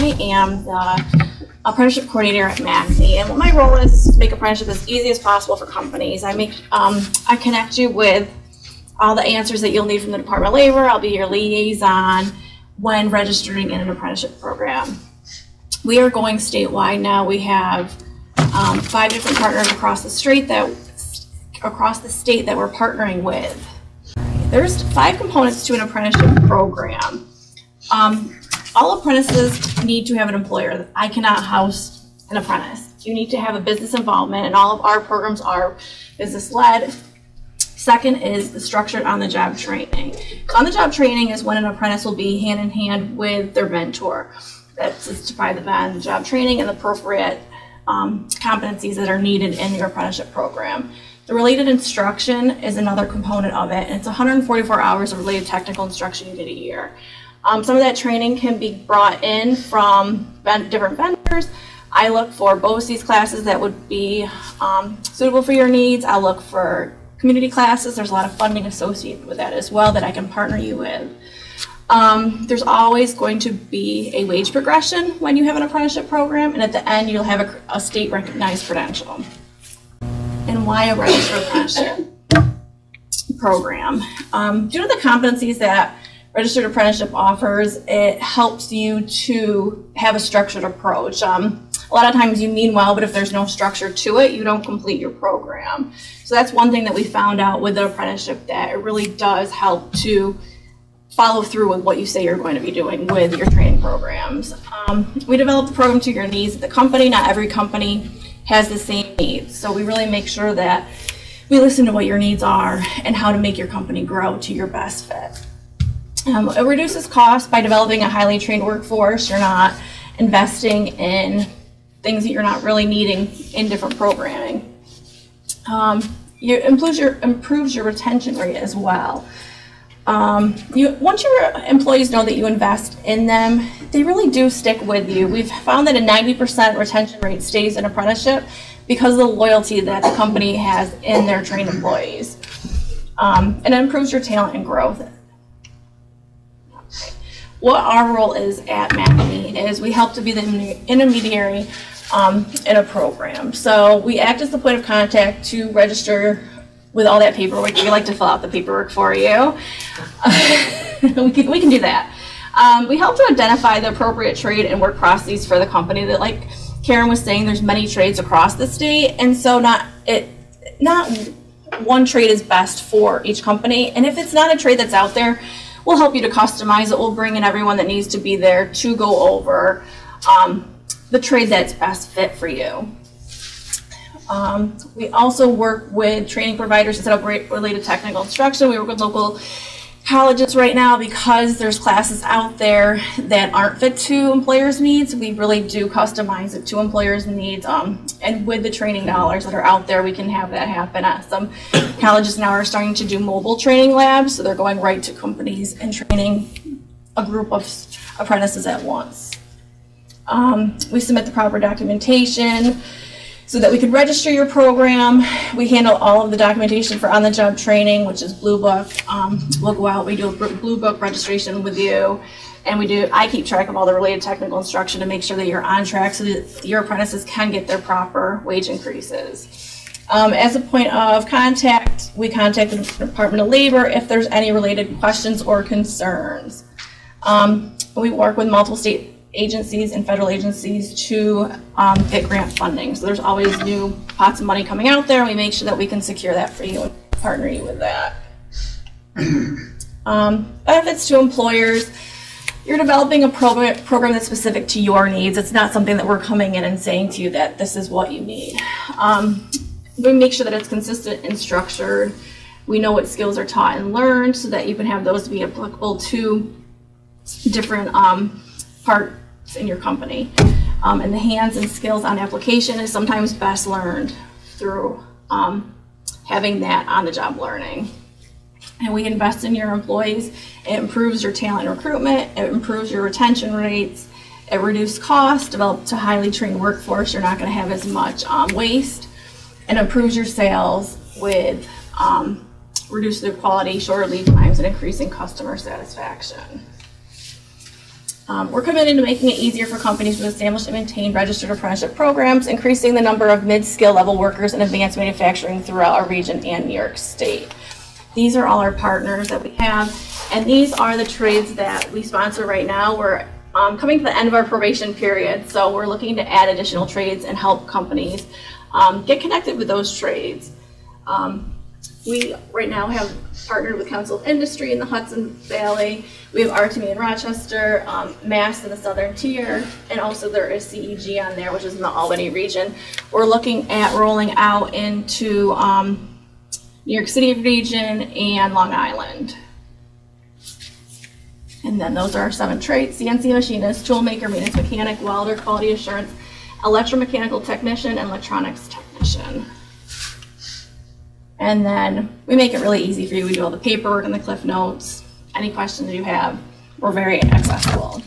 I am the apprenticeship coordinator at MACNY, and what my role is is to make apprenticeship as easy as possible for companies. I make, um, I connect you with all the answers that you'll need from the Department of Labor. I'll be your liaison when registering in an apprenticeship program. We are going statewide now. We have um, five different partners across the state that across the state that we're partnering with. There's five components to an apprenticeship program. Um, all apprentices need to have an employer. I cannot house an apprentice. You need to have a business involvement, and all of our programs are business led. Second is the structured on the job training. On the job training is when an apprentice will be hand in hand with their mentor. That's to provide the on job training and the appropriate um, competencies that are needed in your apprenticeship program. The related instruction is another component of it, and it's 144 hours of related technical instruction you get a year. Um, some of that training can be brought in from different vendors. I look for BOCES classes that would be um, suitable for your needs. I look for community classes. There's a lot of funding associated with that as well that I can partner you with. Um, there's always going to be a wage progression when you have an apprenticeship program, and at the end, you'll have a, a state recognized credential. And why a registered apprenticeship program? Um, due to the competencies that registered apprenticeship offers, it helps you to have a structured approach. Um, a lot of times you mean well, but if there's no structure to it, you don't complete your program. So that's one thing that we found out with the apprenticeship that it really does help to follow through with what you say you're going to be doing with your training programs. Um, we develop the program to your needs at the company. Not every company has the same needs. So we really make sure that we listen to what your needs are and how to make your company grow to your best fit. Um, it reduces costs by developing a highly trained workforce. You're not investing in things that you're not really needing in different programming. Um, you improves your improves your retention rate as well. Um, you once your employees know that you invest in them, they really do stick with you. We've found that a 90% retention rate stays in apprenticeship because of the loyalty that the company has in their trained employees. Um, and it improves your talent and growth what our role is at MACNY is we help to be the intermediary um, in a program. So we act as the point of contact to register with all that paperwork. We like to fill out the paperwork for you. we, can, we can do that. Um, we help to identify the appropriate trade and work processes for the company that like Karen was saying, there's many trades across the state. And so not it not one trade is best for each company. And if it's not a trade that's out there, we'll help you to customize it. We'll bring in everyone that needs to be there to go over um, the trade that's best fit for you. Um, we also work with training providers to set up related technical instruction. We work with local colleges right now because there's classes out there that aren't fit to employers' needs. We really do customize it to employers' needs. Um, and with the training dollars that are out there, we can have that happen. Uh, some colleges now are starting to do mobile training labs, so they're going right to companies and training a group of apprentices at once. Um, we submit the proper documentation so that we could register your program. We handle all of the documentation for on-the-job training, which is Blue Book. Um, we'll go out, we do a Blue Book registration with you, and we do. I keep track of all the related technical instruction to make sure that you're on track so that your apprentices can get their proper wage increases. Um, as a point of contact, we contact the Department of Labor if there's any related questions or concerns. Um, we work with multiple state agencies and federal agencies to um, get grant funding. So there's always new pots of money coming out there. And We make sure that we can secure that for you and partner you with that. Um, benefits to employers. You're developing a program, program that's specific to your needs. It's not something that we're coming in and saying to you that this is what you need. Um, we make sure that it's consistent and structured. We know what skills are taught and learned so that you can have those be applicable to different um, part in your company. Um, and the hands and skills on application is sometimes best learned through um, having that on the job learning. And we invest in your employees. It improves your talent recruitment, it improves your retention rates, it reduces costs, develops a highly trained workforce. You're not going to have as much um, waste, and improves your sales with um, reducing the quality, shorter lead times, and increasing customer satisfaction. Um, we're committed to making it easier for companies to establish and maintain registered apprenticeship programs, increasing the number of mid-skill level workers in advanced manufacturing throughout our region and New York State. These are all our partners that we have, and these are the trades that we sponsor right now. We're um, coming to the end of our probation period, so we're looking to add additional trades and help companies um, get connected with those trades. Um, we right now have partnered with Council of Industry in the Hudson Valley. We have RTME in Rochester, um, MAST in the Southern Tier, and also there is CEG on there, which is in the Albany region. We're looking at rolling out into um, New York City region and Long Island. And then those are our seven trades, CNC machinist, toolmaker, maintenance mechanic, welder, quality assurance, electromechanical technician, and electronics technician. And then we make it really easy for you. We do all the paperwork and the cliff notes. Any questions you have, we're very accessible.